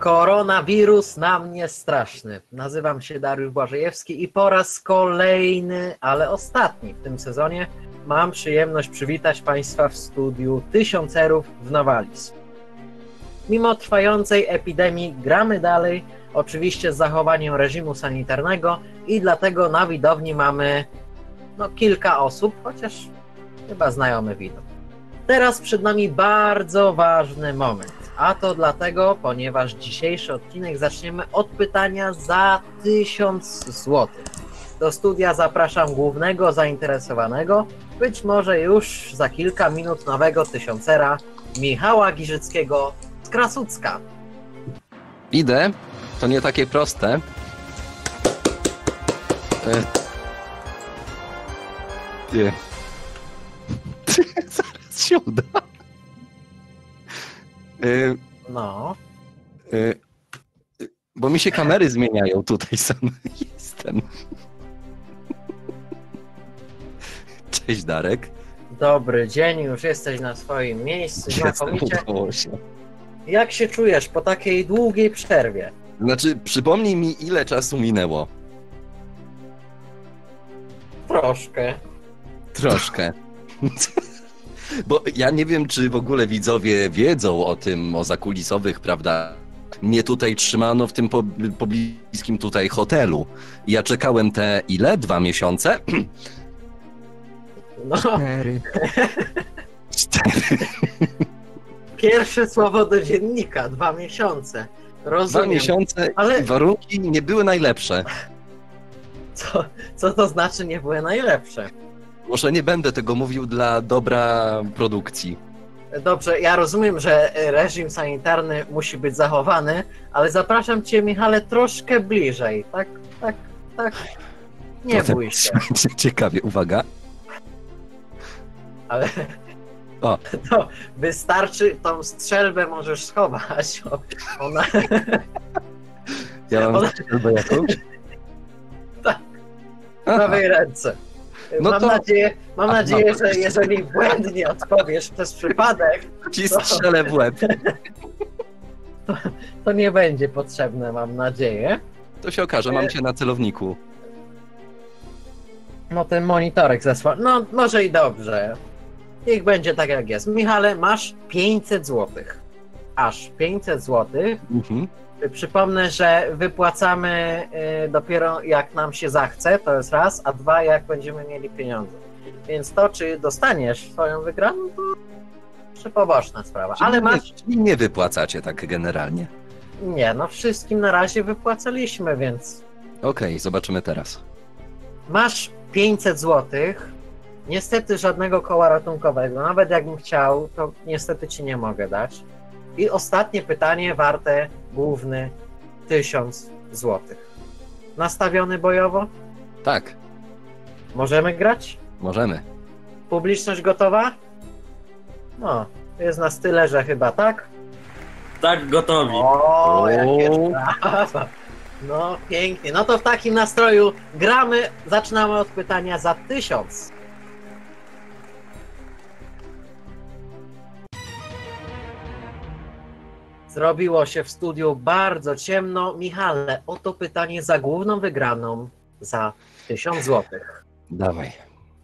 Koronawirus na mnie straszny. Nazywam się Dariusz Błażejewski i po raz kolejny, ale ostatni w tym sezonie, mam przyjemność przywitać Państwa w studiu Tysiącerów w Nowalis. Mimo trwającej epidemii gramy dalej, oczywiście z zachowaniem reżimu sanitarnego i dlatego na widowni mamy no, kilka osób, chociaż chyba znajomy widok. Teraz przed nami bardzo ważny moment. A to dlatego, ponieważ dzisiejszy odcinek zaczniemy od pytania za 1000 zł. Do studia zapraszam głównego zainteresowanego, być może już za kilka minut nowego tysiącera, Michała Giżyckiego z Krasucka. Idę, to nie takie proste. E... Nie. Zaraz się uda. E, No, e, bo mi się kamery zmieniają tutaj sam jestem. Cześć Darek. dobry dzień, już jesteś na swoim miejscu, znakomicie. Jak się czujesz po takiej długiej przerwie? Znaczy, przypomnij mi ile czasu minęło. Troszkę. Troszkę. Bo ja nie wiem, czy w ogóle widzowie wiedzą o tym, o zakulisowych, prawda? Mnie tutaj trzymano w tym po- pobliskim tutaj hotelu. Ja czekałem te ile? Dwa miesiące? No, Cztery. Cztery. pierwsze słowo do dziennika, dwa miesiące. Dwa Rozumiem. miesiące Ale- i warunki nie były najlepsze. Co, co to znaczy nie były najlepsze? Może nie będę tego mówił dla dobra produkcji. Dobrze, ja rozumiem, że reżim sanitarny musi być zachowany, ale zapraszam Cię, Michale, troszkę bliżej. Tak, tak, tak. Nie Trochę bój się, Ciekawie, uwaga. ale O. to wystarczy, tą strzelbę możesz schować. Ona, Ja mam Ona- strzelbę jakąś? Tak. w prawej ręce. No mam to- nadzieję, mam A, nadzieję no. że jeżeli błędnie odpowiesz przez przypadek, Ci strzelę w łeb. to nie będzie potrzebne, mam nadzieję. To się okaże, mam cię na celowniku. No ten monitorek zesła. No może i dobrze. Niech będzie tak jak jest. Michale, masz 500 zł. Aż 500 zł. Mhm. Przypomnę, że wypłacamy y, dopiero jak nam się zachce, to jest raz, a dwa jak będziemy mieli pieniądze. Więc to, czy dostaniesz swoją wygraną, to jeszcze poboczna sprawa. Czyli Ale nie- masz. Czyli nie wypłacacie tak generalnie. Nie, no wszystkim na razie wypłacaliśmy, więc Okej, zobaczymy teraz. Masz 500 zł. Niestety żadnego koła ratunkowego. Nawet jakbym chciał, to niestety ci nie mogę dać. I ostatnie pytanie, warte główny 1000 zł. Nastawiony bojowo? Tak, Możemy grać? możemy. Publiczność gotowa? No, jest nas tyle, że chyba tak. Tak, gotowi. O, jakie brawa. No, pięknie. No to w takim nastroju gramy. Zaczynamy od pytania za 1000. Zrobiło się w studiu bardzo ciemno. Michale, oto pytanie za główną wygraną za 1000 zł. Dawaj.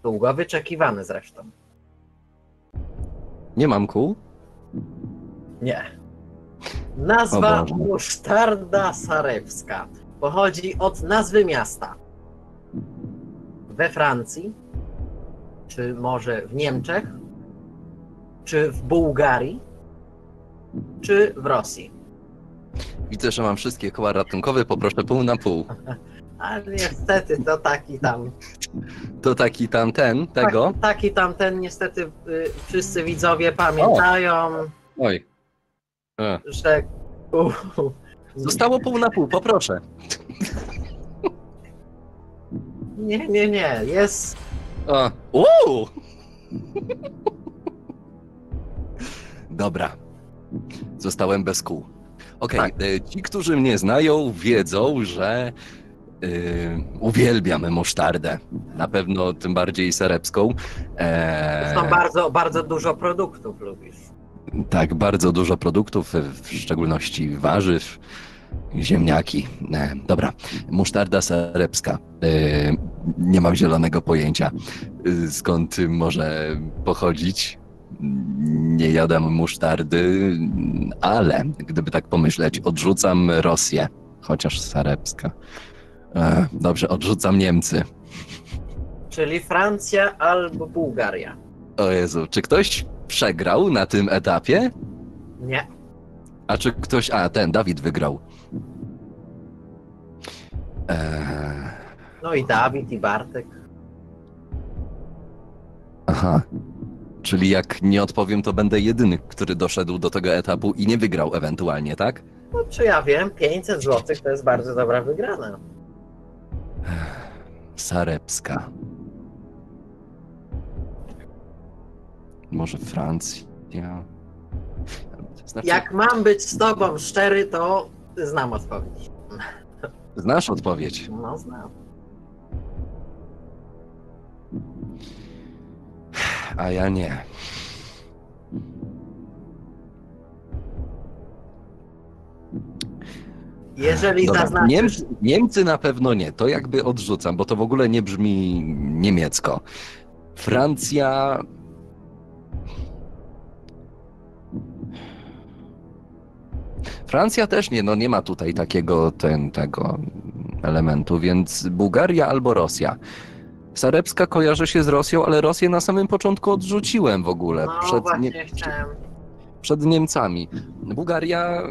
Długo wyczekiwane zresztą. Nie mam kół? Nie. Nazwa O musztarda sarewska pochodzi od nazwy miasta. We Francji, czy może w Niemczech, czy w Bułgarii, czy w Rosji. Widzę, że mam wszystkie koła ratunkowe, poproszę pół na pół. Ale niestety to taki tam. To taki tamten, tego. Taki, taki tamten niestety y, wszyscy widzowie pamiętają, Oj. E. że. Zostało pół na pół, poproszę. nie, nie, nie. Jest O. Uuu! Dobra. Zostałem bez kół. Okej, Tak. e, ci, którzy mnie znają, wiedzą, że e, uwielbiam musztardę. Na pewno tym bardziej serebską. E, Zresztą bardzo, bardzo dużo produktów lubisz. Tak, bardzo dużo produktów, w szczególności warzyw, ziemniaki. E, dobra, musztarda sarepska. E, nie mam zielonego pojęcia, e, skąd może pochodzić. Nie jadam musztardy, ale gdyby tak pomyśleć, odrzucam Rosję, chociaż sarepska. E, dobrze, odrzucam Niemcy. Czyli Francja albo Bułgaria. O Jezu, czy ktoś przegrał na tym etapie? Nie. A czy ktoś. A, ten, Dawid wygrał. Eee, No i Dawid, i Bartek. aha. Czyli jak nie odpowiem, to będę jedyny, który doszedł do tego etapu i nie wygrał ewentualnie, tak? No czy ja wiem, 500 zł to jest bardzo dobra wygrana. Sarepska. Może Francja. Znaczy, Jak mam być z tobą szczery, to znam odpowiedź. Znasz odpowiedź. No znam. A ja nie. Jeżeli Dobra, zaznaczysz... Niemcy, Niemcy na pewno nie. To jakby odrzucam, bo to w ogóle nie brzmi niemiecko. Francja. Francja też nie, no nie ma tutaj takiego ten, tego elementu, więc Bułgaria albo Rosja. Sarepska kojarzy się z Rosją, ale Rosję na samym początku odrzuciłem w ogóle. No przed, właśnie nie, chciałem... przed Niemcami. Bułgaria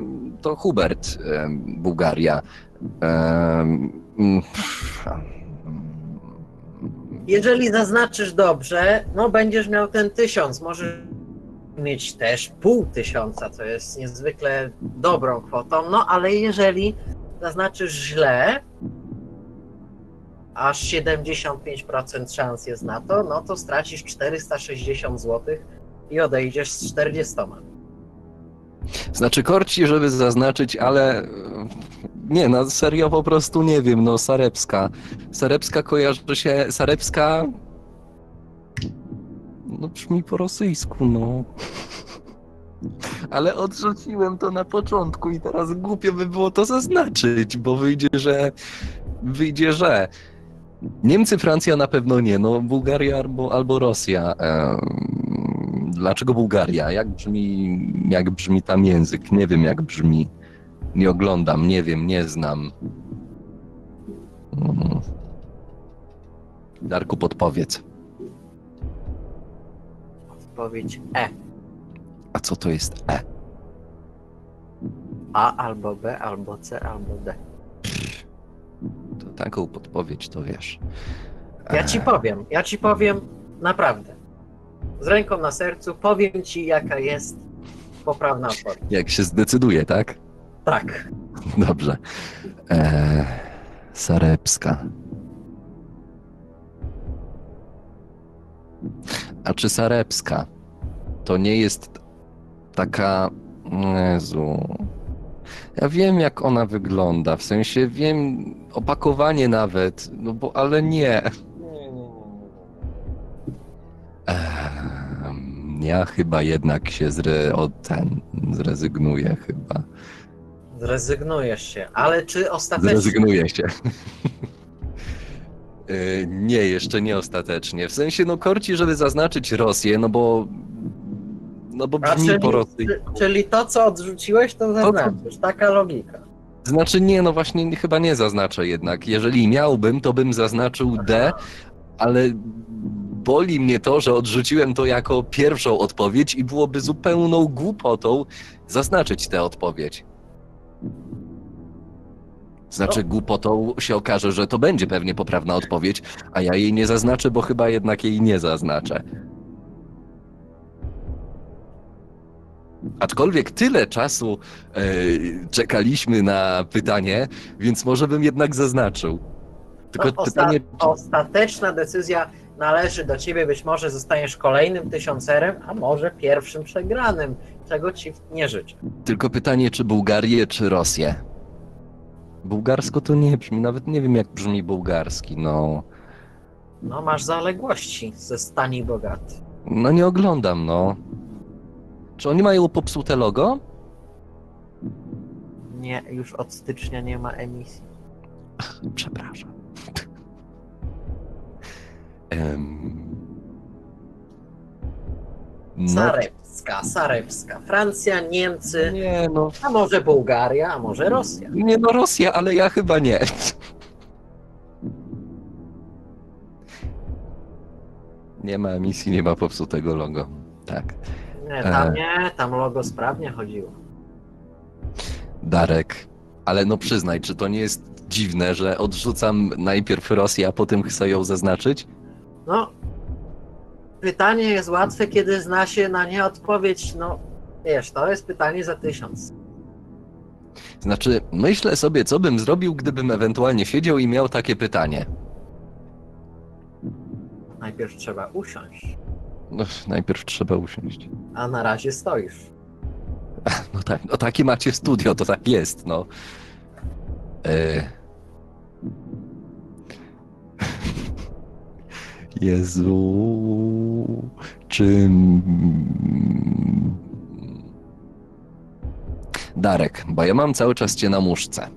to Hubert, em, Bułgaria. Pff, Jeżeli zaznaczysz dobrze, no będziesz miał ten tysiąc. Możesz mieć też pół tysiąca, co jest niezwykle dobrą kwotą. No ale jeżeli zaznaczysz źle, aż 75% szans jest na to, no to stracisz 460 zł i odejdziesz z 40. Znaczy korci, żeby zaznaczyć, ale e, nie, no serio po prostu nie wiem, no Sarepska. Sarepska kojarzy się, Sarepska no brzmi po rosyjsku, no. Ale odrzuciłem to na początku i teraz głupio by było to zaznaczyć, bo wyjdzie, że wyjdzie, że Niemcy, Francja na pewno nie, no Bułgaria albo, albo Rosja. Dlaczego Bułgaria? Jak brzmi, jak brzmi tam język? Nie wiem jak brzmi. Nie oglądam, nie wiem, nie znam. Mm. Darku, podpowiedz. Odpowiedź E. A co to jest E? A albo B, albo C, albo D. Taką podpowiedź to wiesz. Ja ci E, powiem, ja ci powiem naprawdę. Z ręką na sercu powiem ci, jaka jest poprawna odpowiedź. Jak się zdecyduje, tak? Tak. Dobrze. E, Sarepska. A czy Sarepska to nie jest taka. Jezu. Ja wiem, jak ona wygląda. W sensie wiem opakowanie nawet, no bo ale nie. Ja chyba jednak się zre, od ten, zrezygnuję chyba. Zrezygnujesz się, ale czy ostatecznie. Zrezygnuję się. Y, Nie, jeszcze nie ostatecznie. W sensie, no korci, żeby zaznaczyć Rosję, no bo. No bo brzmi czyli, po rosyjsku. czyli to, co odrzuciłeś, to zaznaczysz. Taka logika. Znaczy nie, no właśnie nie- chyba nie zaznaczę jednak. Jeżeli miałbym, to bym zaznaczył D, ale boli mnie to, że odrzuciłem to jako pierwszą odpowiedź i byłoby zupełną głupotą zaznaczyć tę odpowiedź. Znaczy, głupotą się okaże, że to będzie pewnie poprawna odpowiedź, a ja jej nie zaznaczę, bo chyba jednak jej nie zaznaczę. Aczkolwiek tyle czasu e, czekaliśmy na pytanie, więc może bym jednak zaznaczył. Tylko No, pytanie, osta- ostateczna decyzja należy do ciebie. Być może zostaniesz kolejnym tysiącerem, a może pierwszym przegranym, czego ci nie życzę. Tylko pytanie, czy Bułgarię, czy Rosję? Bułgarsko to nie brzmi, nawet nie wiem jak brzmi bułgarski, no. No, masz zaległości ze stani bogaty. No nie oglądam, no. Czy oni mają popsute logo? Nie, już od stycznia nie ma emisji. Przepraszam. Em, No. Francja, Niemcy, nie no, a może Bułgaria, a może Rosja. nie no Rosja, ale ja chyba nie. Nie ma emisji, nie ma popsutego logo. Tak. Nie, tam nie, tam logo sprawnie chodziło. Darek, ale no przyznaj, czy to nie jest dziwne, że odrzucam najpierw Rosję, a potem chcę ją zaznaczyć? No, pytanie jest łatwe, kiedy zna się na nie odpowiedź. No, wiesz, to jest pytanie za tysiąc. Znaczy, myślę sobie, co bym zrobił, gdybym ewentualnie siedział i miał takie pytanie. Najpierw trzeba usiąść, No, najpierw trzeba usiąść. a na razie stoisz. No tak, no takie macie studio, to tak jest, no. E... Jezu, czym... Darek, bo ja mam cały czas cię na muszce.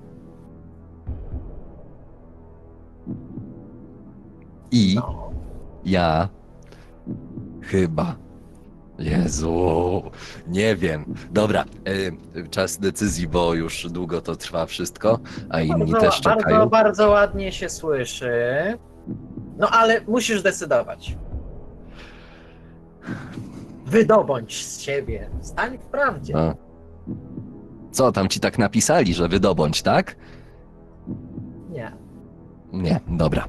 I No. ja chyba. Jezu, nie wiem. Dobra, y, czas decyzji, bo już długo to trwa wszystko, a inni Bardzo, też bardzo, czekają. bardzo ładnie się słyszy. No ale musisz decydować. Wydobądź z siebie. Stań w prawdzie. A. Co tam ci tak napisali, że wydobądź, tak? Nie. Nie, dobra.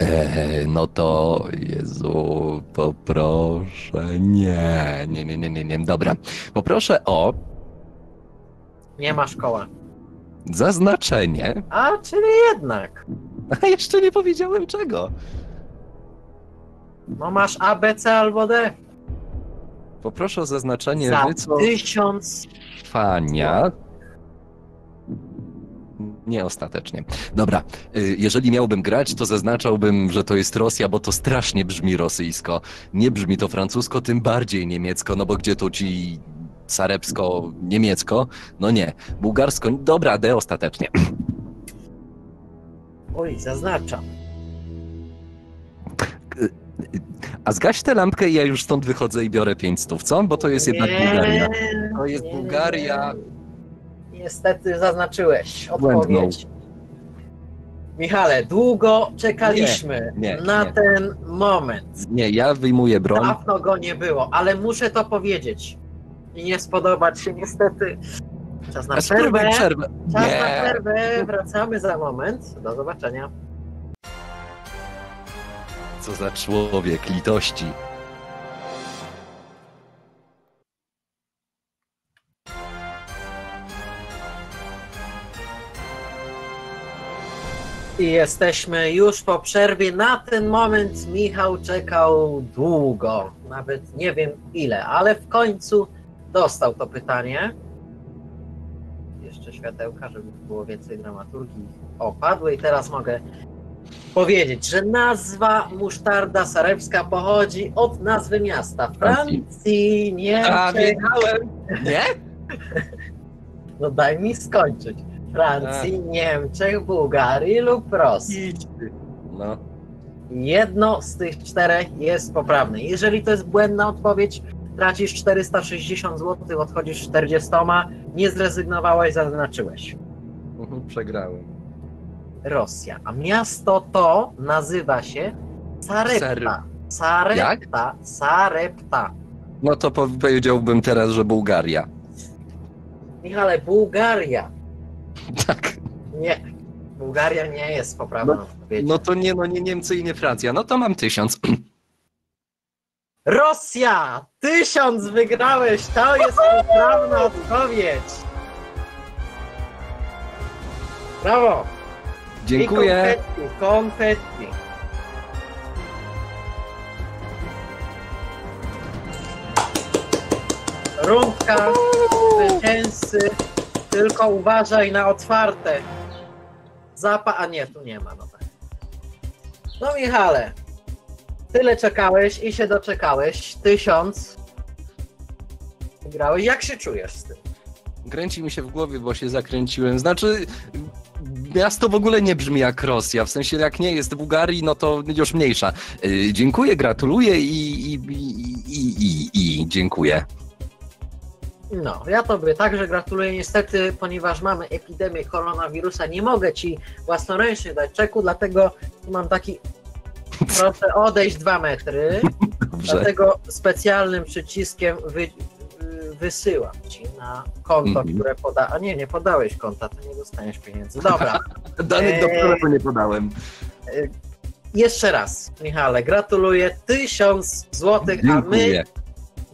E, no to Jezu, poproszę. Nie, nie, nie, nie, nie, nie. Dobra. Poproszę o Nie ma szkoła. zaznaczenie. A, czyli jednak. A jeszcze nie powiedziałem czego. No masz A, B, C albo D. Poproszę o zaznaczenie Za wycofania. tysiąc. Nie ostatecznie. Dobra, y, jeżeli miałbym grać, to zaznaczałbym, że to jest Rosja, bo to strasznie brzmi rosyjsko. Nie brzmi to francusko, tym bardziej niemiecko, no bo gdzie to ci sarepsko, niemiecko? No nie. Bułgarsko, dobra, D ostatecznie. Oj, zaznaczam. A zgaś tę lampkę i ja już stąd wychodzę i biorę 500, co? Bo to jest jednak Bułgaria. To jest nie, Bułgaria. Niestety zaznaczyłeś Błędną. odpowiedź. Michale, długo czekaliśmy Nie, nie, na nie. ten moment. Nie, ja wyjmuję broń. Dawno go nie było, ale muszę to powiedzieć. I nie spodobać się niestety. Czas na przerwę. przerwę. Czas na Nie. przerwę. Wracamy za moment. Do zobaczenia. Co za człowiek litości. I jesteśmy już po przerwie. Na ten moment Michał czekał długo, nawet nie wiem ile, ale w końcu dostał to pytanie. Jeszcze światełka, żeby było więcej dramaturgii opadły i teraz mogę powiedzieć, że nazwa musztarda sarewska pochodzi od nazwy miasta Francji, A, Niemczech. wiedziałem. Nie? No daj mi skończyć. Francji, Niemczech, Bułgarii lub Rosji. No. Jedno z tych czterech jest poprawne. Jeżeli to jest błędna odpowiedź, tracisz 460 zł, odchodzisz 40, nie zrezygnowałeś, zaznaczyłeś. Mhm, Przegrałem. Rosja. A miasto to nazywa się Sarepta. Sarepta. Sarepta. No to powiedziałbym teraz, że Bułgaria. Michale, Bułgaria. Tak. Nie. Bułgaria nie jest poprawną odpowiedzią. No to nie, no nie Niemcy i nie Francja. No to mam tysiąc. Rosja! Tysiąc wygrałeś! To jest poprawna odpowiedź! Brawo! Dziękuję. I konfetti, konfetti. Rundka, zwycięzcy, tylko uważaj na otwarte. Zapa, a nie, tu nie ma, no tak. No Michale, tyle czekałeś i się doczekałeś. Tysiąc. grałeś. Jak się czujesz z tym? Kręci mi się w głowie, bo się zakręciłem. Znaczy, miasto w ogóle nie brzmi jak Rosja. W sensie, jak nie jest Bułgarii, no to już mniejsza. Yy, dziękuję, gratuluję i, i, i, i, i, i dziękuję. No, ja tobie także gratuluję. Niestety, ponieważ mamy epidemię koronawirusa, nie mogę ci własnoręcznie dać czeku, dlatego mam taki. Proszę odejść dwa metry. Dobrze. Dlatego specjalnym przyciskiem wy, wysyłam ci na konto, Mhm. które poda. A nie, nie podałeś konta, to nie dostaniesz pieniędzy. Dobra. Danych do Eee. którego nie podałem. Jeszcze raz, Michale, gratuluję. Tysiąc złotych, a my.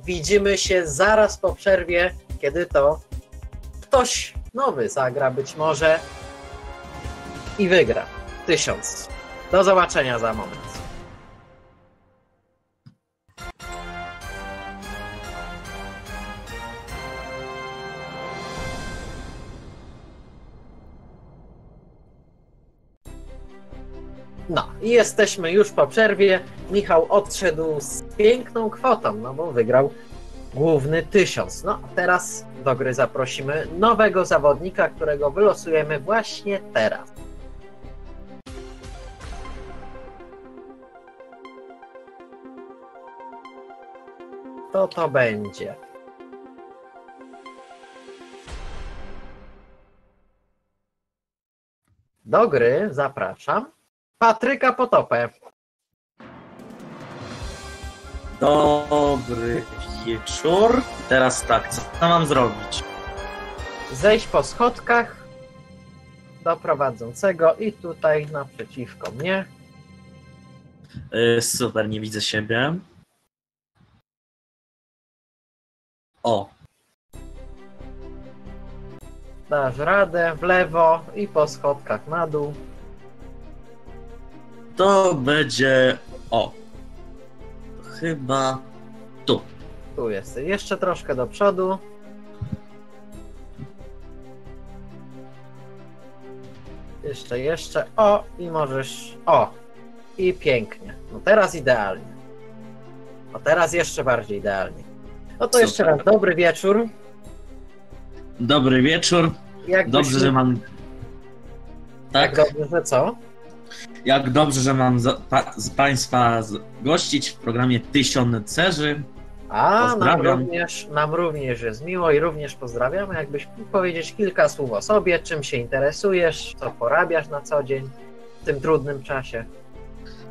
Widzimy się zaraz po przerwie, kiedy to ktoś nowy zagra być może i wygra. Tysiąc. Do zobaczenia za moment. No i jesteśmy już po przerwie. Michał odszedł z piękną kwotą, no bo wygrał główny tysiąc. No teraz do gry zaprosimy nowego zawodnika, którego wylosujemy właśnie teraz. To to będzie. Do gry zapraszam Patryka Potopę. Dobry wieczór. Teraz tak, co mam zrobić? zejść po schodkach do prowadzącego i tutaj naprzeciwko mnie. Yy, super, nie widzę siebie. O, Dasz radę w lewo i po schodkach na dół. To będzie. O. Chyba tu. Tu jest. Jeszcze troszkę do przodu. Jeszcze, jeszcze. O, i możesz. O, i pięknie. No teraz idealnie. No teraz jeszcze bardziej idealnie. No to Super. jeszcze raz dobry wieczór. Dobry wieczór. Jak Dobrze, że mam. Tak, Tak, dobrze, że co? Jak dobrze, że mam za, pa, z Państwa gościć w programie Tysiącerzy. A nam również, nam również jest miło i również pozdrawiamy. Jakbyś mógł powiedzieć kilka słów o sobie, czym się interesujesz, co porabiasz na co dzień w tym trudnym czasie.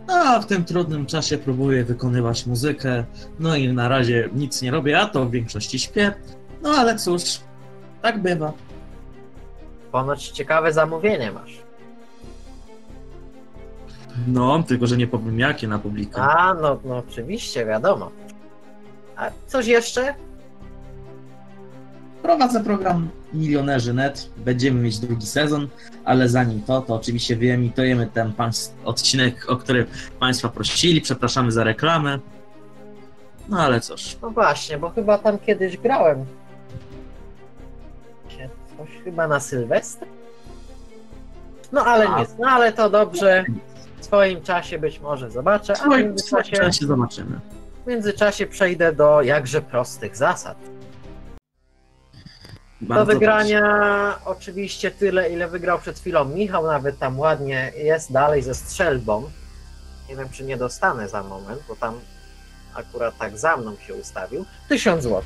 No, a w tym trudnym czasie próbuję wykonywać muzykę. No i na razie nic nie robię, a to w większości śpię. No ale cóż, tak bywa. Ponoć ciekawe zamówienie masz. No, tylko że nie powiem jakie na publikę. A, no, no oczywiście, wiadomo. A coś jeszcze? Prowadzę program Milionerzy Net. Będziemy mieć drugi sezon, ale zanim to, to oczywiście wyemitujemy ten państw- odcinek, o który Państwa prosili. Przepraszamy za reklamę. No ale cóż. No właśnie, bo chyba tam kiedyś grałem. Coś chyba na Sylwestra? No ale A. nic, no ale to dobrze. W swoim czasie być może zobaczę, W a w międzyczasie, czasie zobaczymy. w międzyczasie przejdę do jakże prostych zasad. Do Bardzo wygrania oczywiście tyle, ile wygrał przed chwilą Michał, nawet tam ładnie jest dalej ze strzelbą. Nie wiem, czy nie dostanę za moment, bo tam akurat tak za mną się ustawił. 1000 zł.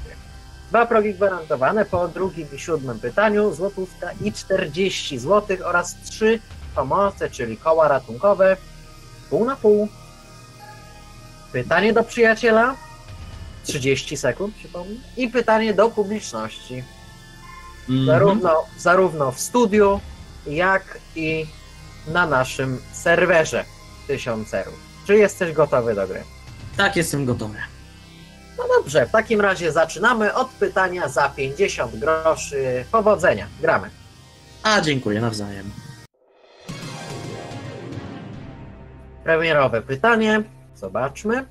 Dwa progi gwarantowane po drugim i siódmym pytaniu, złotówka i 40 zł oraz trzy pomoce, czyli koła ratunkowe, pół na pół. Pytanie do przyjaciela, 30 sekund, przypomnę, i pytanie do publiczności. Mhm. Zarówno, zarówno w studiu, jak i na naszym serwerze tysiącerów. Czy jesteś gotowy do gry? Tak, jestem gotowy. No dobrze, w takim razie zaczynamy od pytania za 50 groszy. Powodzenia, gramy. A, dziękuję, nawzajem. Premierowe pytanie, zobaczmy.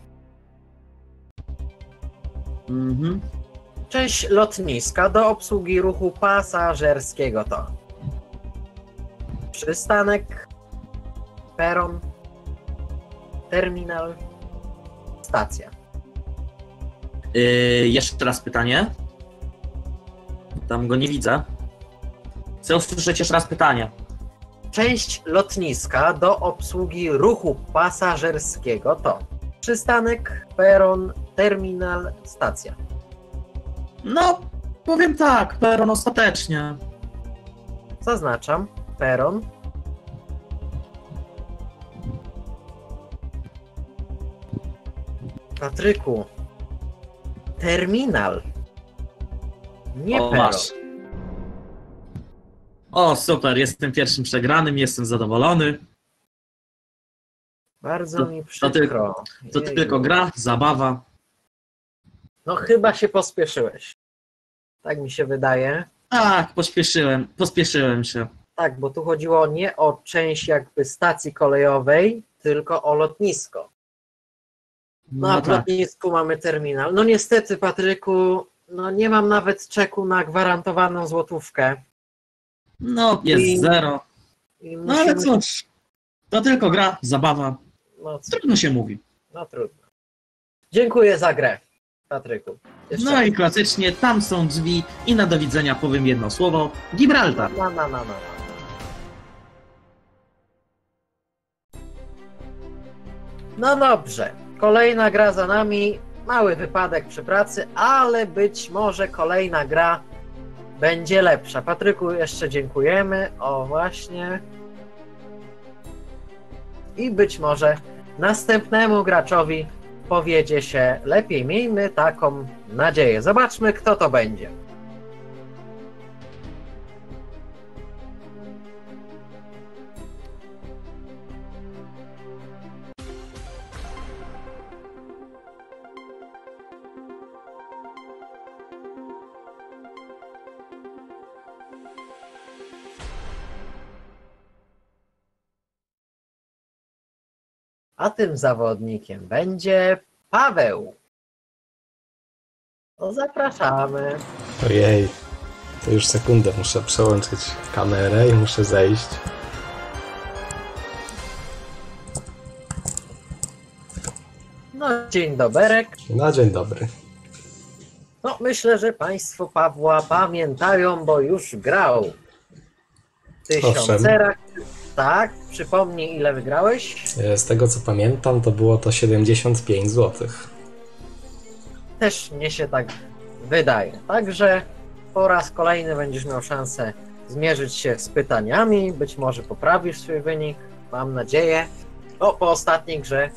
Mhm. Część lotniska do obsługi ruchu pasażerskiego to przystanek, peron, terminal, stacja. Yy, jeszcze raz pytanie. tam go nie widzę. Chcę usłyszeć jeszcze raz pytanie. Część lotniska do obsługi ruchu pasażerskiego to przystanek, peron, terminal, stacja. No, powiem tak, peron ostatecznie. Zaznaczam, peron. Patryku, terminal. Nie o, peron. masz. O, super, jestem pierwszym przegranym, jestem zadowolony. Bardzo To- mi to przykro. tylko- To tylko gra, zabawa. No chyba się pospieszyłeś. Tak mi się wydaje. Tak, pośpieszyłem, pospieszyłem się. Tak, bo tu chodziło nie o część jakby stacji kolejowej, tylko o lotnisko. No, a No w tak. lotnisku mamy terminal. No niestety, Patryku, no nie mam nawet czeku na gwarantowaną złotówkę. No, jest I- zero. I No ale cóż, to tylko gra, zabawa. No, Trudno się mówi. no trudno. Dziękuję za grę, Patryku. Jeszcze No i klasycznie, tam są drzwi i na do widzenia powiem jedno słowo. Gibraltar. Na, na, na, na. No dobrze. Kolejna gra za nami. Mały wypadek przy pracy, ale być może kolejna gra będzie lepsza. Patryku, jeszcze dziękujemy. O, właśnie. I być może następnemu graczowi powiedzie się lepiej. Miejmy taką nadzieję. Zobaczmy, kto to będzie. A tym zawodnikiem będzie Paweł. No zapraszamy. Ojej, to już sekundę muszę przełączyć kamerę i muszę zejść. No dzień doberek. Na dzień dobry. No myślę, że Państwo Pawła pamiętają, bo już grał. Tysiącerach. Tak, przypomnij ile wygrałeś. E, Z tego co pamiętam, to było to 75 zł. Też mnie się tak wydaje. Także po raz kolejny będziesz miał szansę zmierzyć się z pytaniami. Być może poprawisz swój wynik. Mam nadzieję. No, po ostatniej grze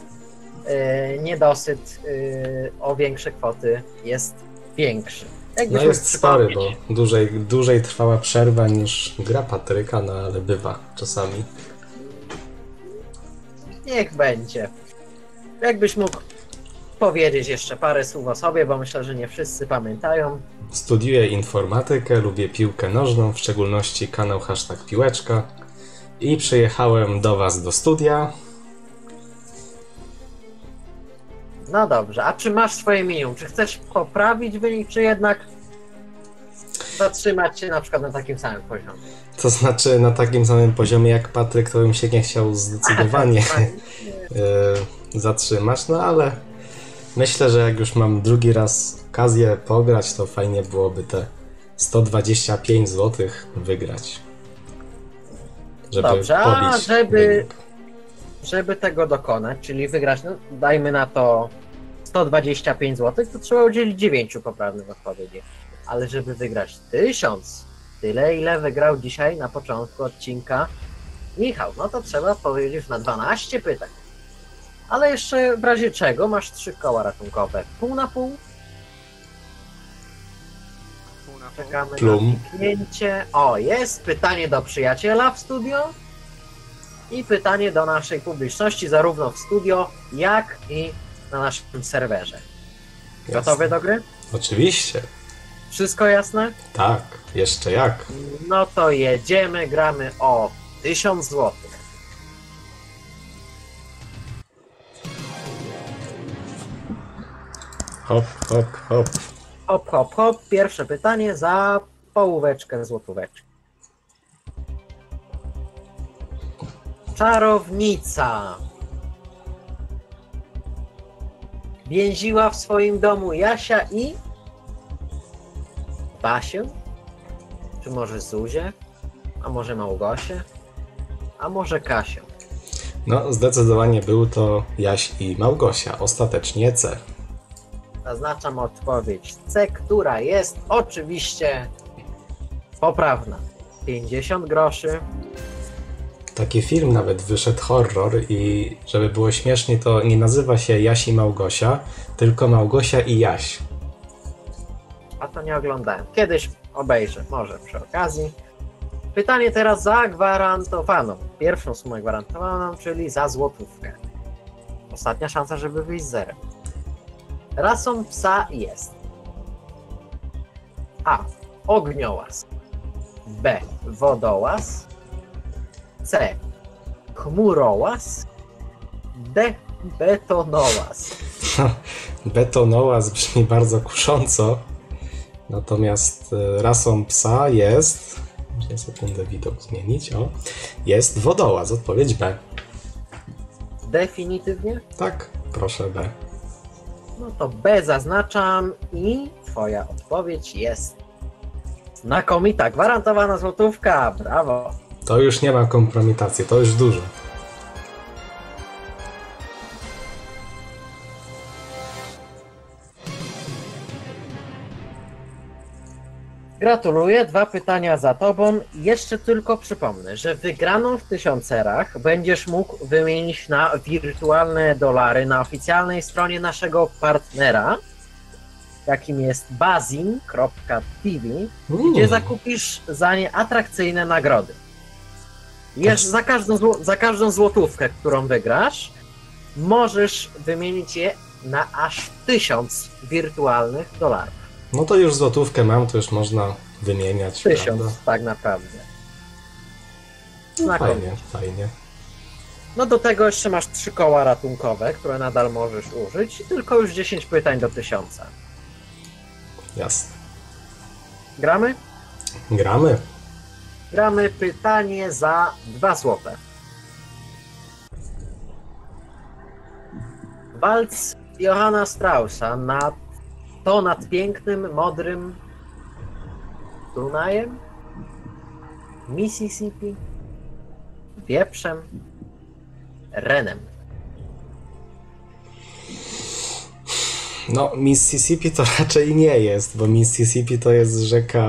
yy, niedosyt yy, o większe kwoty jest większy. Jakbyś No jest spory, bo dłużej, dłużej trwała przerwa niż gra Patryka, no ale bywa czasami. Niech będzie. Jakbyś mógł powiedzieć jeszcze parę słów o sobie, bo myślę, że nie wszyscy pamiętają. Studiuję informatykę, lubię piłkę nożną, w szczególności kanał hashtag piłeczka. I przyjechałem do Was do studia. No dobrze, a czy masz swoje minimum? Czy chcesz poprawić wynik, czy jednak zatrzymać się na przykład na takim samym poziomie? To znaczy na takim samym poziomie jak Patryk, to bym się nie chciał zdecydowanie e, zatrzymać, no ale myślę, że jak już mam drugi raz okazję pograć, to fajnie byłoby te 125 zł wygrać. Żeby Dobrze, a żeby- wynik. Żeby tego dokonać, czyli wygrać, no dajmy na to 125 zł, to trzeba udzielić 9 poprawnych odpowiedzi. Ale żeby wygrać 1000, tyle ile wygrał dzisiaj na początku odcinka Michał, no to trzeba odpowiedzieć na 12 pytań. Ale jeszcze w razie czego masz trzy koła ratunkowe. Pół na pół, Pół na pół. czekamy Plum. na kliknięcie. O, jest pytanie do przyjaciela w studio i pytanie do naszej publiczności, zarówno w studio, jak i na naszym serwerze. Gotowy do gry? Oczywiście, Wszystko jasne? tak, jeszcze jak. No to jedziemy, gramy o 1000 zł. Hop, hop, hop. Hop, hop, hop. Pierwsze pytanie za połóweczkę złotóweczki. Czarownica. Więziła w swoim domu Jasia i Basię. Czy może Zuzię? A może Małgosię? A może Kasię? No, zdecydowanie był to Jaś i Małgosia, ostatecznie C. Zaznaczam odpowiedź C, która jest oczywiście poprawna. 50 groszy. Taki film nawet wyszedł horror i żeby było śmiesznie, to nie nazywa się Jaś i Małgosia, tylko Małgosia i Jaś. A to nie oglądałem. Kiedyś obejrzę, może przy okazji. Pytanie teraz zagwarantowaną. Pierwszą sumę gwarantowaną, czyli za złotówkę. Ostatnia szansa, żeby wyjść z zerem. Rasą psa jest A. Ogniołaz B. Wodołaz C. Chmurołaz D. Betonołaz Betonołaz brzmi bardzo kusząco, natomiast e, rasą psa jest... Muszę sekundę widok zmienić, o. Jest wodołaz, odpowiedź B. Definitywnie? Tak, proszę B. No to B zaznaczam i twoja odpowiedź jest znakomita, gwarantowana złotówka, brawo. To już nie ma kompromitacji, to już dużo. Gratuluję, dwa pytania za tobą. Jeszcze tylko przypomnę, że wygraną w tysiącerach będziesz mógł wymienić na wirtualne dolary na oficjalnej stronie naszego partnera, jakim jest bazin.tv, Mm. gdzie zakupisz za nie atrakcyjne nagrody. Jesz, za, każdą, za każdą złotówkę, którą wygrasz, możesz wymienić je na aż tysiąc wirtualnych dolarów. No to już złotówkę mam, to już można wymieniać. Tysiąc prawda? tak naprawdę. No, fajnie, fajnie. No do tego jeszcze masz trzy koła ratunkowe, które nadal możesz użyć i tylko już 10 pytań do tysiąca. Jasne. Gramy? Gramy. Gramy pytanie za 2 złote. Walc Johanna Straussa nad, to nad pięknym, modrym Dunajem, Mississippi, Wieprzem, Renem. No, Mississippi to raczej nie jest, bo Mississippi to jest rzeka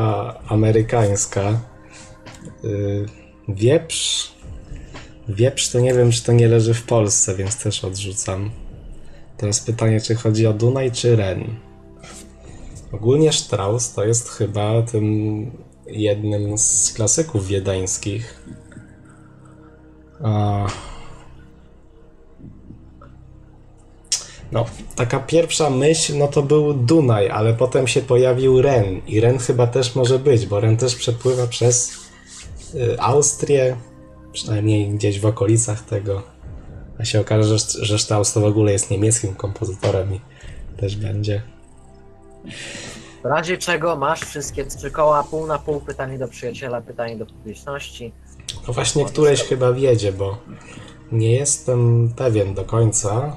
amerykańska. Yy, wieprz. Wieprz to nie wiem, czy to nie leży w Polsce, więc też odrzucam. Teraz pytanie, czy chodzi o Dunaj, czy Ren. Ogólnie Strauss to jest chyba tym jednym z klasyków wiedeńskich. A, No, taka pierwsza myśl, no to był Dunaj, ale potem się pojawił Ren i Ren chyba też może być, bo Ren też przepływa przez y, Austrię, przynajmniej gdzieś w okolicach tego. A się okaże, że, że Strauss to w ogóle jest niemieckim kompozytorem i też będzie. W razie czego masz wszystkie trzy koła, pół na pół, pytanie do przyjaciela, pytanie do publiczności. No właśnie któreś chyba wiedzie, bo nie jestem pewien do końca.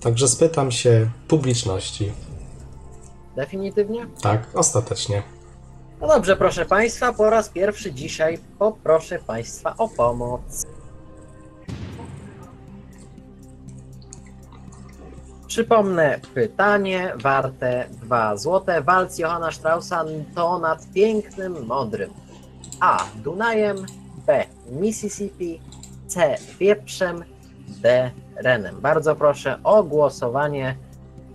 Także spytam się publiczności. Definitywnie? Tak, ostatecznie. No dobrze, proszę Państwa, po raz pierwszy dzisiaj poproszę Państwa o pomoc. Przypomnę pytanie warte 2 złote. Walc Johanna Straussa to nad pięknym modrym. A. Dunajem. B. Mississippi. C. Wieprzem. D. Renem. Bardzo proszę o głosowanie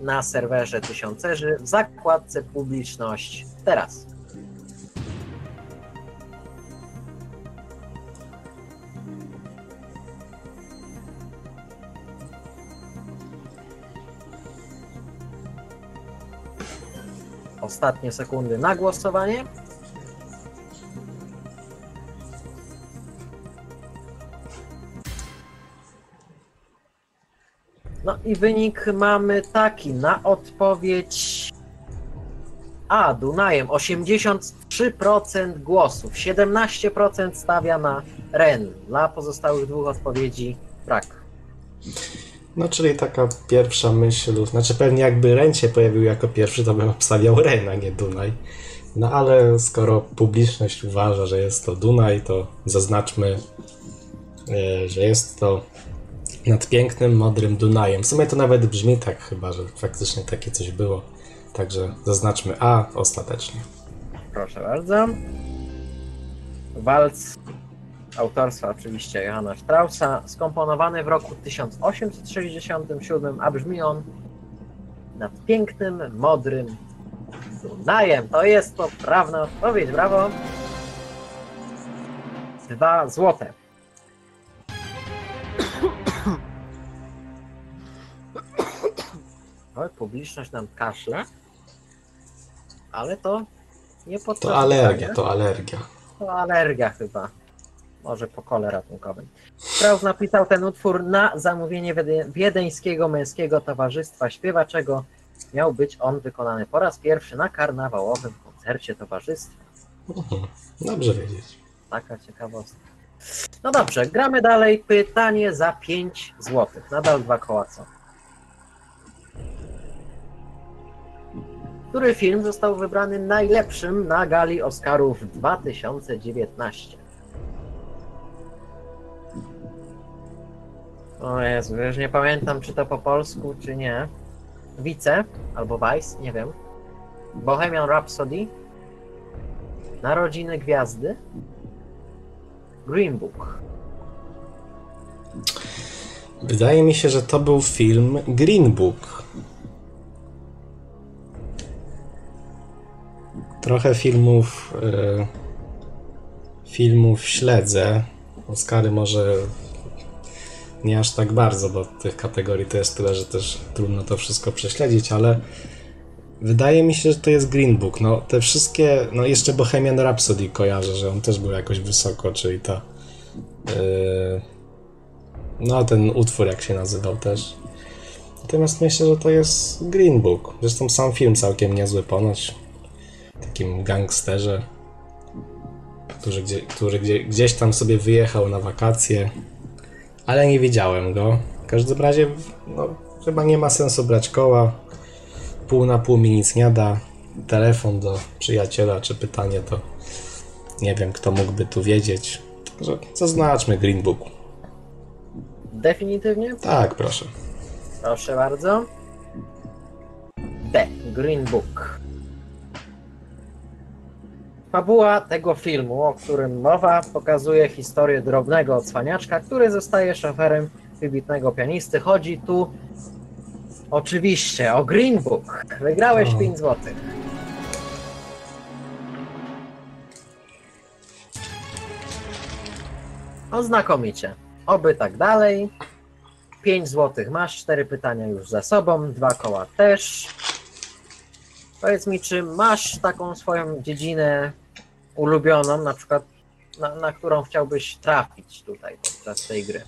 na serwerze Tysiącerzy w zakładce publiczność teraz. Ostatnie sekundy na głosowanie. No i wynik mamy taki na odpowiedź A. Dunajem 83% głosów, 17% stawia na Ren. Dla pozostałych dwóch odpowiedzi brak. No, czyli taka pierwsza myśl, znaczy pewnie jakby Ren się pojawił jako pierwszy, to bym obstawiał Ren, a nie Dunaj. No ale skoro publiczność uważa, że jest to Dunaj, to zaznaczmy, e, że jest to nad pięknym, modrym Dunajem. W sumie to nawet brzmi tak chyba, że faktycznie takie coś było. Także zaznaczmy A ostatecznie. Proszę bardzo. Walc autorstwa oczywiście Johanna Straussa, skomponowany w roku 1867, a brzmi on nad pięknym, modrym Dunajem. To jest poprawna odpowiedź, brawo. Dwa złote. Oj, publiczność nam kaszle, ale to nie To podczas alergia, to alergia. To alergia chyba. Może po kole ratunkowej. Strauss napisał ten utwór na zamówienie wiede- Wiedeńskiego Męskiego Towarzystwa Śpiewaczego. Miał być on wykonany po raz pierwszy na karnawałowym koncercie towarzystwa. Mhm. Dobrze wiedzieć. Taka ciekawostka. No dobrze, gramy dalej. Pytanie za 5 zł. Nadal dwa koła co? Który film został wybrany najlepszym na gali Oscarów 2019? O Jezu, już nie pamiętam, czy to po polsku, czy nie. Wice albo Vice, nie wiem. Bohemian Rhapsody. Narodziny Gwiazdy. Green Book. Wydaje mi się, że to był film Green Book. Trochę filmów e, filmów śledzę. Oscary może nie aż tak bardzo, bo tych kategorii to jest tyle, że też trudno to wszystko prześledzić, ale wydaje mi się, że to jest Green Book. No te wszystkie, no jeszcze Bohemian Rhapsody kojarzę, że on też był jakoś wysoko, czyli ta e, no, ten utwór, jak się nazywał też. Natomiast myślę, że to jest Green Book. Zresztą sam film całkiem niezły ponoć. Takim gangsterze, który, gdzie, który gdzie, gdzieś tam sobie wyjechał na wakacje, ale nie widziałem go. W każdym razie, no, chyba nie ma sensu brać koła. Pół na pół mi nic nie da. Telefon do przyjaciela czy pytanie to nie wiem, kto mógłby tu wiedzieć. Także zaznaczmy Green Book. Definitywnie? Tak, proszę. Proszę bardzo. D. Green Book. Fabuła tego filmu, o którym mowa, pokazuje historię drobnego odsłaniaczka, który zostaje szoferem wybitnego pianisty. Chodzi tu oczywiście o Green Book. Wygrałeś O. 5 zł. O znakomicie. Oby tak dalej. 5 zł masz, 4 pytania już za sobą, dwa koła też. Powiedz mi, czy masz taką swoją dziedzinę ulubioną, na przykład na, na którą chciałbyś trafić tutaj podczas tej gry?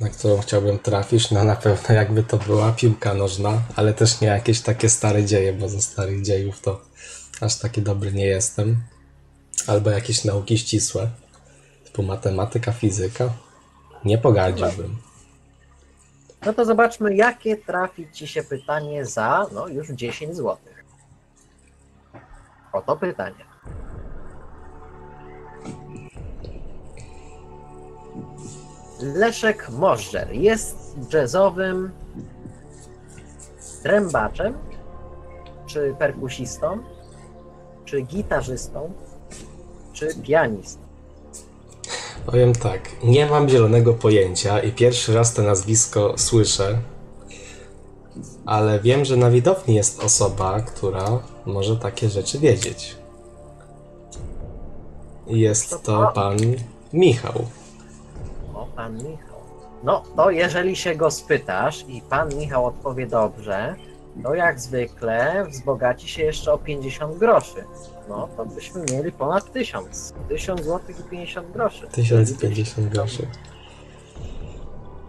na którą chciałbym trafić, no na pewno jakby to była piłka nożna, ale też nie jakieś takie stare dzieje, bo ze starych dziejów to aż taki dobry nie jestem. Albo jakieś nauki ścisłe, typu matematyka, fizyka. Nie pogardziłbym. No to zobaczmy, jakie trafi ci się pytanie za, no już 10 zł. Oto pytanie. Leszek Możdżer jest jazzowym trębaczem, czy perkusistą, czy gitarzystą, czy pianistą? Powiem tak, nie mam zielonego pojęcia i pierwszy raz to nazwisko słyszę, ale wiem, że na widowni jest osoba, która może takie rzeczy wiedzieć. Jest to pan Michał. O, pan Michał. No, to jeżeli się go spytasz i pan Michał odpowie dobrze, to jak zwykle wzbogaci się jeszcze o 50 groszy. No, to byśmy mieli ponad 1000. 1000 zł i 50 groszy. 1050 groszy.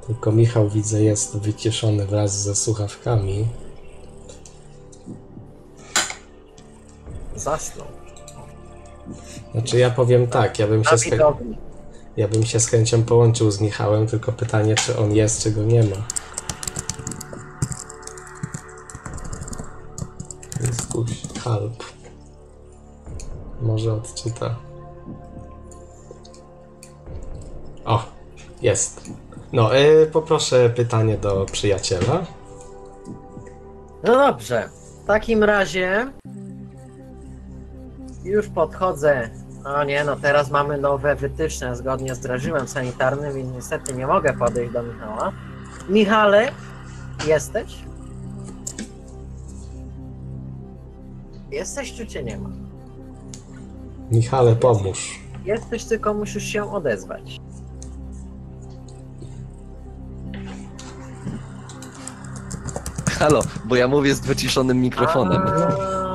Tylko Michał widzę jest wycieszony wraz ze słuchawkami. zasnął. Znaczy ja powiem tak, ja bym się, z ja bym się z chęcią połączył z Michałem, tylko pytanie, czy on jest, czy go nie ma. Jest halb. Może odczyta. O, jest. No, y, poproszę pytanie do przyjaciela. No dobrze. W takim razie już podchodzę. O nie, no teraz mamy nowe wytyczne zgodnie z reżimem sanitarnym, więc niestety nie mogę podejść do Michała. Michale, jesteś? Jesteś czy cię nie ma? Michale, pomóż. Jesteś, tylko musisz się odezwać. Halo, bo ja mówię z wyciszonym mikrofonem. A,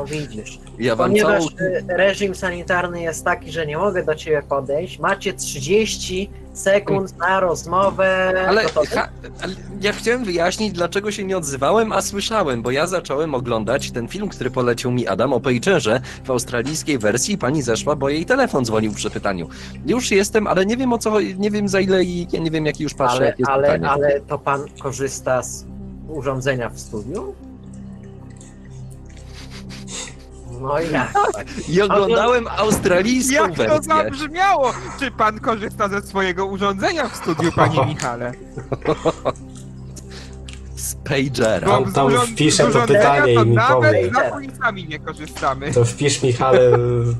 no widzisz. Ja wam Ponieważ całą... y, reżim sanitarny jest taki, że nie mogę do ciebie podejść, macie 30 sekund na rozmowę. Ale, ha, ale ja chciałem wyjaśnić, dlaczego się nie odzywałem, a słyszałem, bo ja zacząłem oglądać ten film, który polecił mi Adam o Pagerze w australijskiej wersji pani zeszła, bo jej telefon dzwonił przy pytaniu. Już jestem, ale nie wiem o co, nie wiem za ile i ja nie wiem jaki już patrzę, ale, ale, pytanie. ale to pan korzysta z urządzenia w studiu? No i jak? I oglądałem australijską Jak to wersję. zabrzmiało? Czy pan korzysta ze swojego urządzenia w studiu, panie Michale? Z Pagera. Tam- z tam urząd- wpiszę to urządzenia pytanie to i mi nawet powie. za kulisami nie korzystamy. To wpisz, Michale,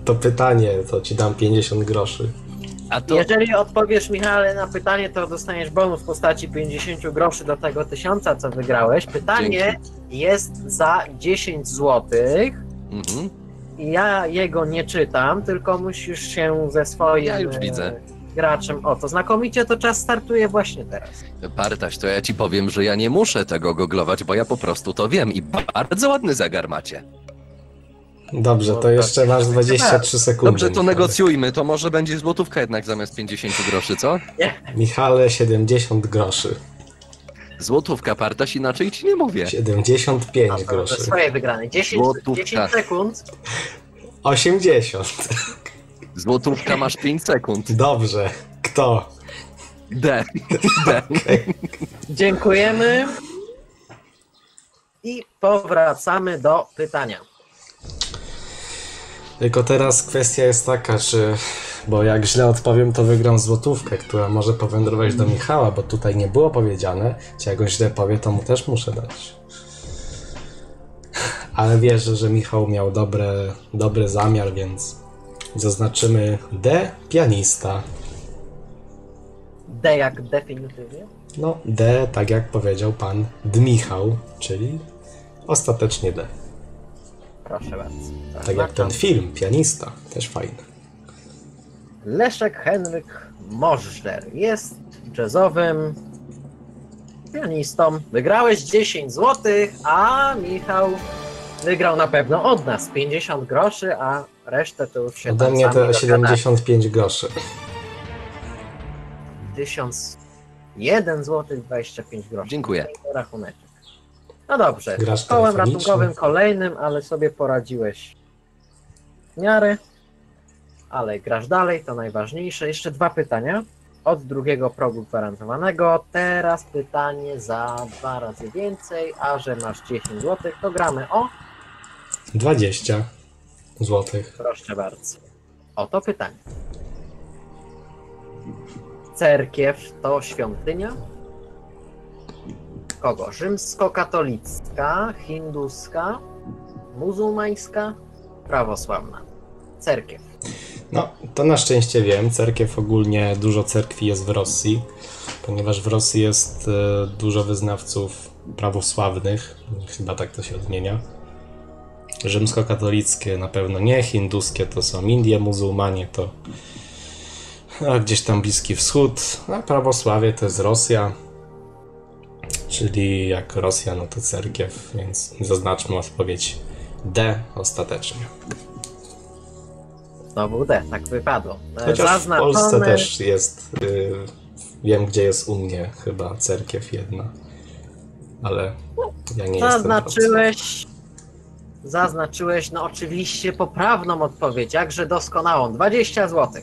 to pytanie, to ci dam 50 groszy. A to Jeżeli odpowiesz, Michale, na pytanie, to dostaniesz bonus w postaci 50 groszy do tego tysiąca, co wygrałeś. Pytanie jest za 10 złotych. Mhm. Ja jego nie czytam, tylko musisz się ze swoim Ja już e, widzę. graczem. O, to znakomicie, to czas startuje właśnie teraz. Partaś, to ja ci powiem, że ja nie muszę tego goglować, bo ja po prostu to wiem i bardzo ładny zegar macie. Dobrze, No, to jeszcze masz 23 sekundy. Dobrze, to Michale. negocjujmy, to może będzie złotówka jednak zamiast 50 groszy, co? Michale, 70 groszy. Złotówka partaś, inaczej ci nie mówię. 75 No, to ze groszy. swojej wygranej. 10, Złotówka. 10 sekund. 80. Złotówka masz 5 sekund. Dobrze. Kto? D. D. Dziękujemy. I powracamy do pytania. Tylko teraz kwestia jest taka, czy. Bo jak źle odpowiem, to wygram złotówkę, która może powędrować do Michała, bo tutaj nie było powiedziane. Czy jak on źle powie, to mu też muszę dać. Ale wierzę, że Michał miał dobre, dobry zamiar, więc zaznaczymy D, pianista. D jak definitywnie. No, D, tak jak powiedział pan Dmichał, czyli ostatecznie D. Proszę bardzo. Tak jak ten film, pianista, też fajny. Leszek Henryk Możdżer jest jazzowym pianistą. Wygrałeś 10 zł, a Michał wygrał na pewno od nas 50 groszy, a resztę to już się Ode mnie to dogadacie. 75 groszy. 1001 zł 25 groszy. Dziękuję. Rachuneczek. No dobrze, Grasz kołem ratunkowym kolejnym, ale sobie poradziłeś w miarę. Ale grasz dalej, to najważniejsze. Jeszcze dwa pytania. Od drugiego progu gwarantowanego. Teraz pytanie za dwa razy więcej, a że masz 10 zł, to gramy o. 20 złotych. Proszę bardzo. Oto pytanie. Cerkiew to świątynia? Kogo? Rzymskokatolicka, hinduska, muzułmańska, prawosławna. Cerkiew. No, to na szczęście wiem. Cerkiew ogólnie, dużo cerkwi jest w Rosji, ponieważ w Rosji jest e, dużo wyznawców prawosławnych, chyba tak to się odmienia. Rzymskokatolickie na pewno nie, hinduskie to są Indie, muzułmanie to no, gdzieś tam Bliski Wschód, a prawosławie to jest Rosja, czyli jak Rosja, no to cerkiew, więc zaznaczmy odpowiedź D ostatecznie. Znowu D, tak wypadło. E, Chociaż w Polsce też jest. y, wiem, gdzie jest u mnie chyba cerkiew jedna. Ale ja nie jestem. Zaznaczyłeś. Zaznaczyłeś, no oczywiście poprawną odpowiedź, jakże doskonałą. 20 zł.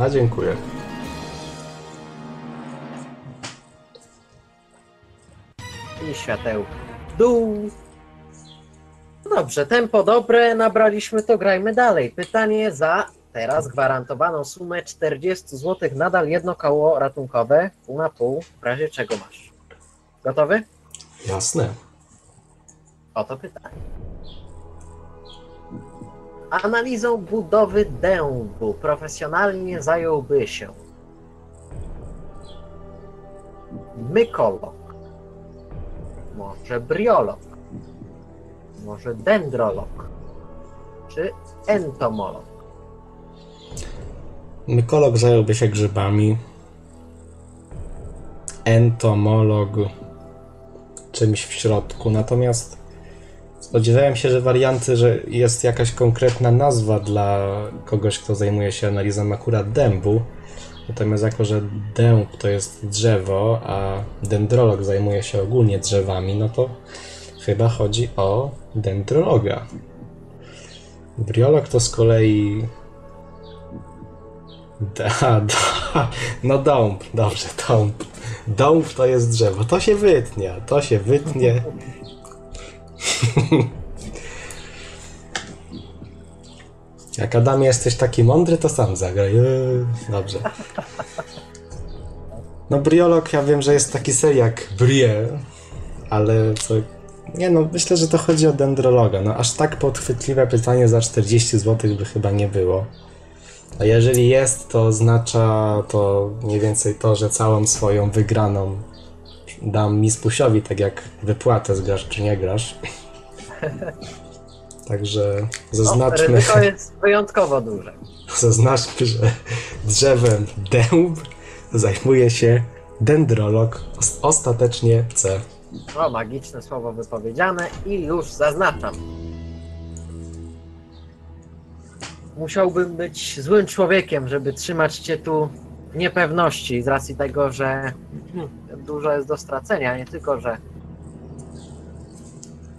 A dziękuję. I światełko dół. Dobrze, tempo dobre, nabraliśmy to, grajmy dalej. Pytanie za teraz gwarantowaną sumę 40 zł, nadal jedno koło ratunkowe, pół na pół, w razie czego masz. Gotowy? Jasne. Oto pytanie. Analizą budowy dębu profesjonalnie zająłby się mykolog, może briolog, może dendrolog, czy entomolog. Mykolog zająłby się grzybami. Entomolog czymś w środku. Natomiast spodziewałem się, że warianty, że jest jakaś konkretna nazwa dla kogoś, kto zajmuje się analizą akurat dębu. Natomiast jako, że dęb to jest drzewo, a dendrolog zajmuje się ogólnie drzewami, no to chyba chodzi o dendrologa. Briolog to z kolei Da, da, no dąb, dobrze, dąb. Dąb to jest drzewo, to się wytnie, to się wytnie. Jak Adam jesteś taki mądry, to sam zagraj. Eee, Dobrze. No briolog, ja wiem, że jest taki seriak Brie, ale co... Nie no, myślę, że to chodzi o dendrologa. No aż tak podchwytliwe pytanie za 40 zł by chyba nie było. A jeżeli jest, to oznacza to mniej więcej to, że całą swoją wygraną dam Mispusiowi, tak jak wypłatę zgrasz czy nie grasz. Także No, zaznaczmy, ryzyko jest wyjątkowo duże. zaznaczmy, że drzewem dęb zajmuje się dendrolog, os- ostatecznie C. O, magiczne słowo wypowiedziane i już zaznaczam. Musiałbym być złym człowiekiem, żeby trzymać cię tu w niepewności z racji tego, że dużo jest do stracenia. Nie tylko, że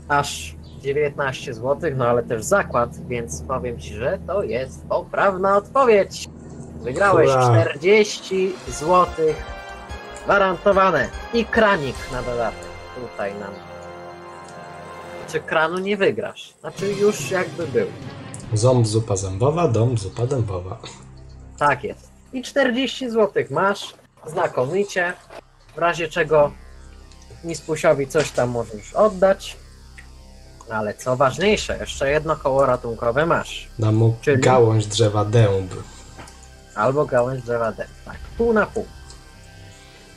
aż 19 zł, no ale też zakład, więc powiem ci, że to jest poprawna odpowiedź. Wygrałeś Hurra. 40 zł gwarantowane i kranik na dodatek tutaj nam. Czy kranu nie wygrasz? Znaczy już jakby był. Ząb zupa zębowa, dom zupa dębowa. Tak jest. I 40 zł masz, znakomicie. W razie czego Mispusiowi coś tam możesz oddać. Ale co ważniejsze, jeszcze jedno koło ratunkowe masz. Dam mu Czyli? gałąź drzewa dęb. Albo gałąź drzewa dęb. Tak, pół na pół.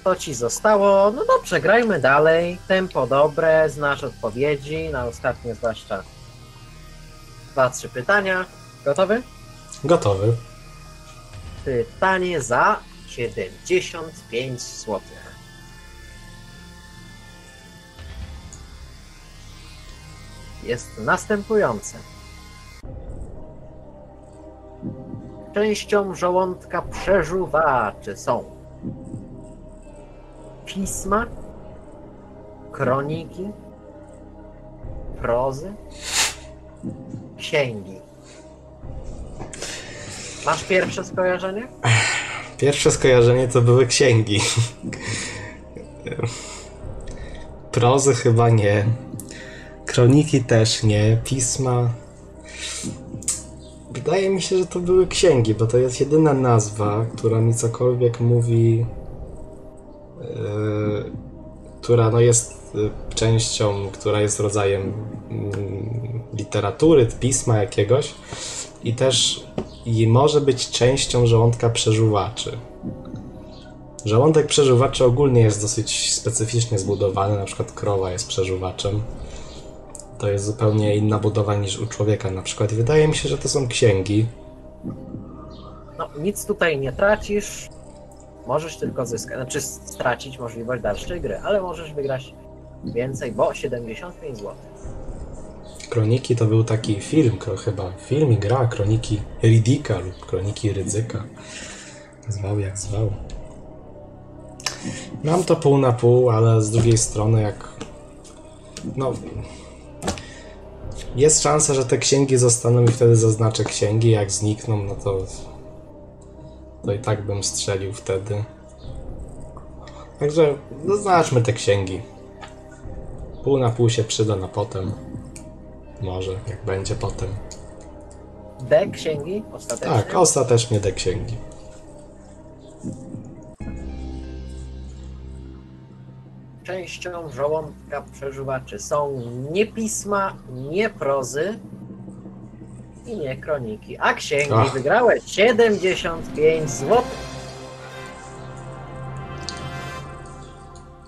To ci zostało. No dobrze, grajmy dalej. Tempo dobre, znasz odpowiedzi, na ostatnie zwłaszcza dwa, trzy pytania. Gotowy? Gotowy. Pytanie za 75 zł. Jest następujące. Częścią żołądka przeżuwaczy są pisma, kroniki, prozy, księgi. Masz pierwsze skojarzenie? Pierwsze skojarzenie to były księgi. Prozy chyba nie. Kroniki też nie. Pisma. Wydaje mi się, że to były księgi, bo to jest jedyna nazwa, która mi cokolwiek mówi. Yy, która no jest yy, częścią, która jest rodzajem mm, literatury, pisma jakiegoś. I też i może być częścią żołądka przeżuwaczy. Żołądek przeżuwaczy ogólnie jest dosyć specyficznie zbudowany, na przykład krowa jest przeżuwaczem. To jest zupełnie inna budowa niż u człowieka na przykład. Wydaje mi się, że to są księgi. No, nic tutaj nie tracisz. Możesz tylko zyskać, znaczy stracić możliwość dalszej gry, ale możesz wygrać więcej, bo 75 zł. Kroniki to był taki film, chyba film i gra, Kroniki Ridika lub Kroniki Rydzyka. Zwał jak zwał. Mam to pół na pół, ale z drugiej strony jak... No... Jest szansa, że te księgi zostaną i wtedy zaznaczę księgi, jak znikną, no to... To i tak bym strzelił wtedy. Także zaznaczmy te księgi. Pół na pół się przyda na potem. Może, jak będzie potem. D księgi ostatecznie? Tak, ostatecznie te księgi. Częścią żołądka przeżuwaczy są nie pisma, nie prozy i nie kroniki. A księgi Ach. wygrałeś 75 zł.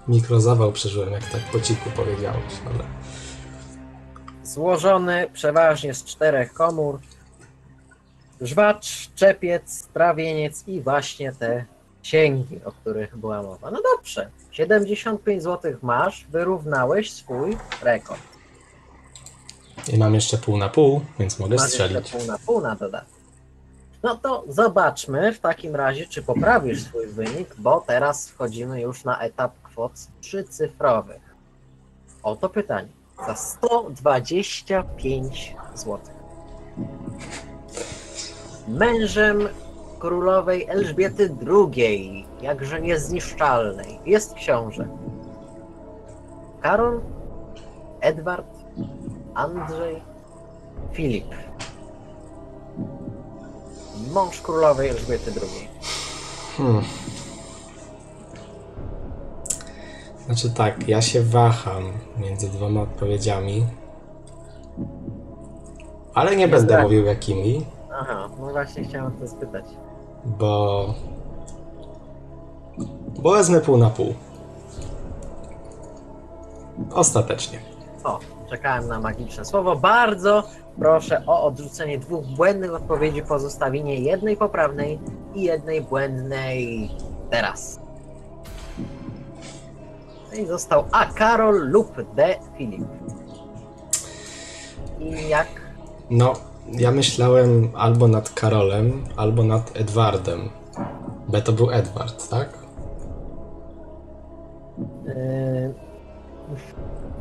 Mikrozawał przeżyłem, jak tak po cichu powiedziałeś, ale... Złożony przeważnie z czterech komór. Żwacz, czepiec, trawieniec i właśnie te księgi, o których była mowa. No dobrze, 75 zł masz, wyrównałeś swój rekord. I mam jeszcze pół na pół, więc mogę Masz jeszcze strzelić. pół na pół na dodatek. No to zobaczmy w takim razie, czy poprawisz swój wynik, bo teraz wchodzimy już na etap kwot trzycyfrowych. Oto pytanie. Za 125 zł. Mężem królowej Elżbiety II, jakże niezniszczalnej, jest książę Karol, Edward, Andrzej, Filip. Mąż królowej Elżbiety II. Hmm. Znaczy tak, ja się waham między dwoma odpowiedziami. Ale nie będę zdradził. mówił jakimi, Aha, no właśnie chciałem to spytać. bo... Bo wezmę pół na pół. Ostatecznie. O, czekałem na magiczne słowo. Bardzo proszę o odrzucenie dwóch błędnych odpowiedzi, pozostawienie jednej poprawnej i jednej błędnej teraz. No I został A. Karol lub D. Filip. I jak? No, ja myślałem albo nad Karolem, albo nad Edwardem. B to był Edward, tak? Yy...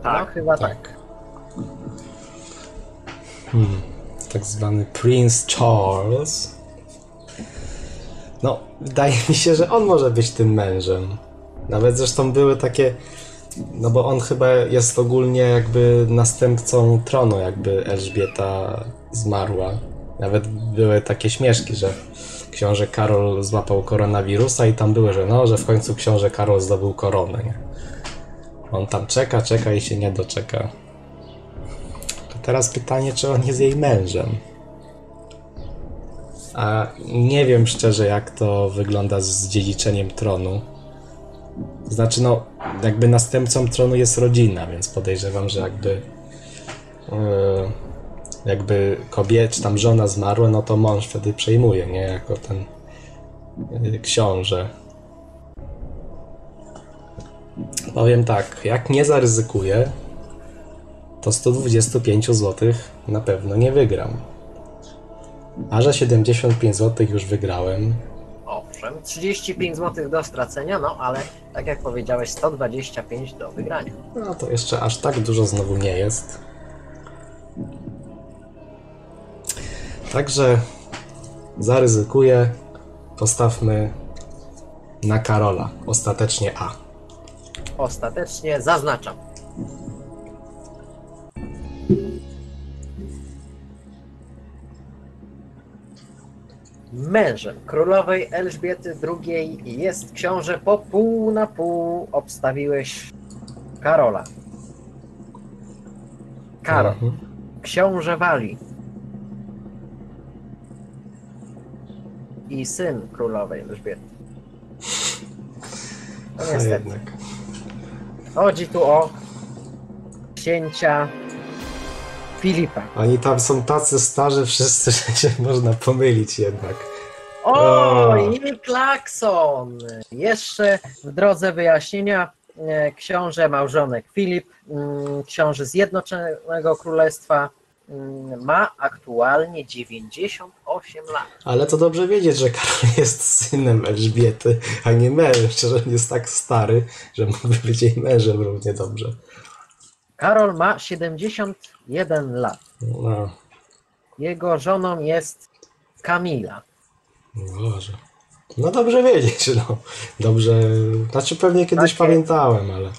No, chyba tak. Tak. Hmm. Tak zwany Prince Charles. No, wydaje mi się, że on może być tym mężem. Nawet zresztą były takie. No bo on chyba jest ogólnie jakby następcą tronu, jakby Elżbieta zmarła. Nawet były takie śmieszki, że książę Karol złapał koronawirusa i tam były, że no, że w końcu książę Karol zdobył koronę, nie? On tam czeka, czeka i się nie doczeka. Teraz pytanie, czy on jest jej mężem? A nie wiem szczerze, jak to wygląda z dziedziczeniem tronu. Znaczy, no, jakby następcą tronu jest rodzina, więc podejrzewam, że jakby. Yy, jakby kobieta, czy tam żona zmarła, no to mąż wtedy przejmuje, nie? Jako ten yy, książę. Powiem tak, jak nie zaryzykuję, to 125 zł na pewno nie wygram. A że 75 zł już wygrałem, Owszem, 35 zł do stracenia, no ale tak jak powiedziałeś, 125 do wygrania. no to jeszcze aż tak dużo znowu nie jest. Także zaryzykuję, postawmy na Karola, ostatecznie A. Ostatecznie zaznaczam. Mężem królowej Elżbiety II jest książę po pół na pół. Obstawiłeś Karola. Karol, Mhm. książę Walii. I syn królowej Elżbiety. No niestety. Chodzi tu o księcia Filipa. Oni tam są tacy starzy wszyscy, że się można pomylić jednak. O, i klakson! Jeszcze w drodze wyjaśnienia e, książę małżonek Filip, mm, książę Zjednoczonego Królestwa, mm, ma aktualnie 98 lat. Ale to dobrze wiedzieć, że Karol jest synem Elżbiety, a nie mężem, że on jest tak stary, że mógłby być jej mężem równie dobrze. Karol ma 71 lat. No, Jego żoną jest Kamila. Boże. No dobrze wiedzieć, no. Dobrze, znaczy pewnie kiedyś Takie- pamiętałem, ale...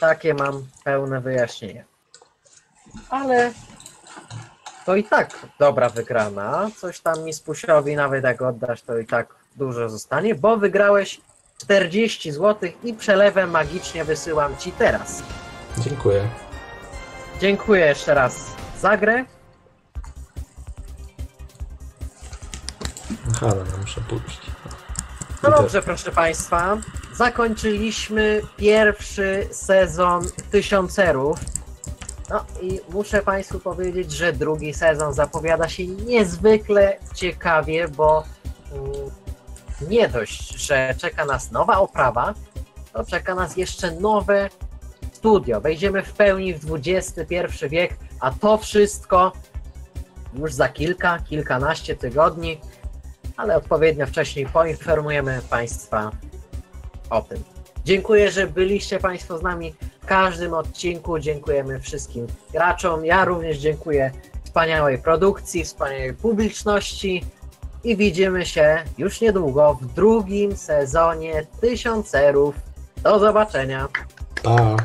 Takie mam pełne wyjaśnienie. Ale to i tak dobra wygrana. Coś tam mi spusiowi nawet jak oddasz, to i tak dużo zostanie, bo wygrałeś 40 zł i przelewem magicznie wysyłam ci teraz. Dziękuję. Dziękuję jeszcze raz za grę. Aha, no, muszę pójść. No dobrze, proszę Państwa. Zakończyliśmy pierwszy sezon Tysiącerów. No i muszę Państwu powiedzieć, że drugi sezon zapowiada się niezwykle ciekawie, bo mm, nie dość, że czeka nas nowa oprawa, to czeka nas jeszcze nowe studio. Wejdziemy w pełni w XXI wiek, a to wszystko już za kilka, kilkanaście tygodni ale odpowiednio wcześniej poinformujemy Państwa o tym. Dziękuję, że byliście Państwo z nami w każdym odcinku. Dziękujemy wszystkim graczom. Ja również dziękuję wspaniałej produkcji, wspaniałej publiczności i widzimy się już niedługo w drugim sezonie Tysiącerów. Do zobaczenia. Pa!